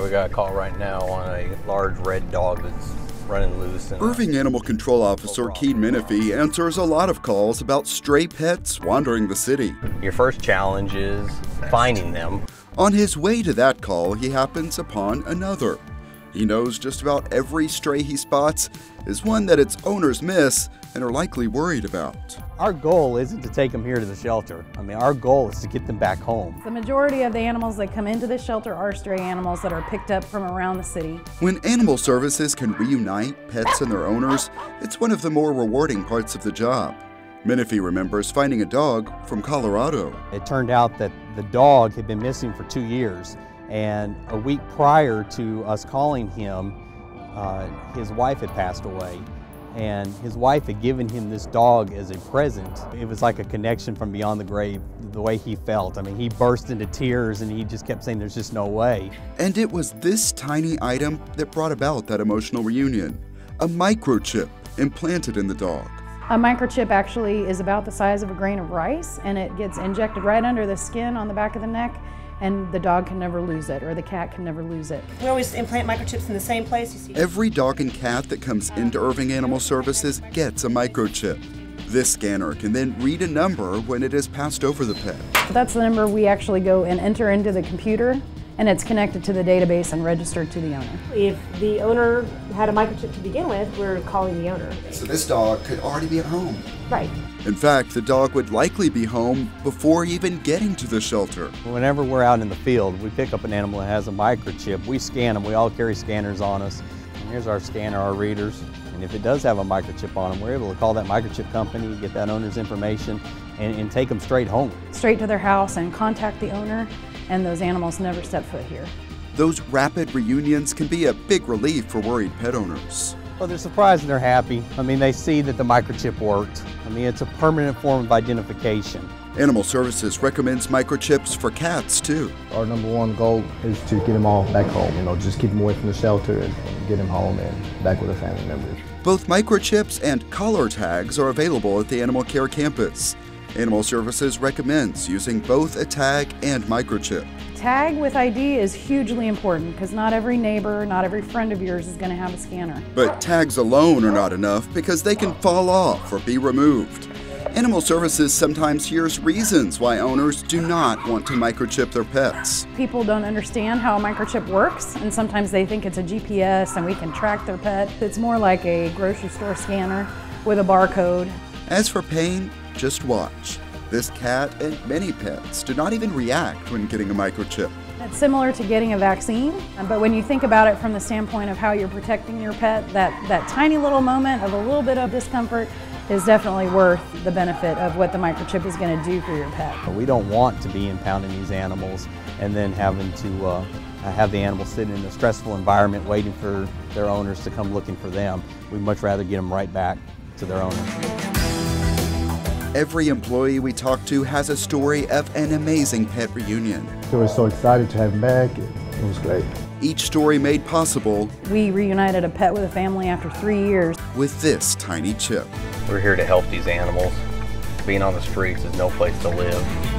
Yeah, we got a call right now on a large red dog that's running loose. And, Irving Animal Control Officer Keene Menifee answers a lot of calls about stray pets wandering the city. Your first challenge is finding them. On his way to that call, he happens upon another. He knows just about every stray he spots is one that its owners miss and are likely worried about. Our goal isn't to take them here to the shelter. I mean, our goal is to get them back home. The majority of the animals that come into the shelter are stray animals that are picked up from around the city. When animal services can reunite pets and their owners, it's one of the more rewarding parts of the job. Menifee remembers finding a dog from Colorado. It turned out that the dog had been missing for two years, and a week prior to us calling him, uh, his wife had passed away. And his wife had given him this dog as a present. It was like a connection from beyond the grave, the way he felt. I mean, he burst into tears and he just kept saying, There's just no way. And it was this tiny item that brought about that emotional reunion a microchip implanted in the dog. A microchip actually is about the size of a grain of rice and it gets injected right under the skin on the back of the neck and the dog can never lose it or the cat can never lose it. We always implant microchips in the same place. You see. Every dog and cat that comes into Irving Animal Services gets a microchip. This scanner can then read a number when it is passed over the pet. That's the number we actually go and enter into the computer and it's connected to the database and registered to the owner. If the owner had a microchip to begin with, we're calling the owner. So this dog could already be at home. Right. In fact, the dog would likely be home before even getting to the shelter. Whenever we're out in the field, we pick up an animal that has a microchip. We scan them. We all carry scanners on us. And here's our scanner, our readers. And if it does have a microchip on them, we're able to call that microchip company, get that owner's information, and, and take them straight home. Straight to their house and contact the owner, and those animals never step foot here. Those rapid reunions can be a big relief for worried pet owners. Well, they're surprised and they're happy. I mean, they see that the microchip worked. I mean, it's a permanent form of identification. Animal Services recommends microchips for cats too. Our number one goal is to get them all back home. You know, just keep them away from the shelter and, and get them home and back with their family members. Both microchips and collar tags are available at the Animal Care campus. Animal Services recommends using both a tag and microchip. Tag with ID is hugely important because not every neighbor, not every friend of yours is going to have a scanner. But tags alone are not enough because they can fall off or be removed. Animal Services sometimes hears reasons why owners do not want to microchip their pets. People don't understand how a microchip works, and sometimes they think it's a GPS and we can track their pet. It's more like a grocery store scanner with a barcode. As for pain, just watch. This cat and many pets do not even react when getting a microchip. It's similar to getting a vaccine, but when you think about it from the standpoint of how you're protecting your pet, that, that tiny little moment of a little bit of discomfort is definitely worth the benefit of what the microchip is going to do for your pet. We don't want to be impounding these animals and then having to uh, have the animals sit in a stressful environment waiting for their owners to come looking for them. We'd much rather get them right back to their owners. Every employee we talk to has a story of an amazing pet reunion. We were so excited to have him back. It was great. Each story made possible. We reunited a pet with a family after three years. With this tiny chip. We're here to help these animals. Being on the streets is no place to live.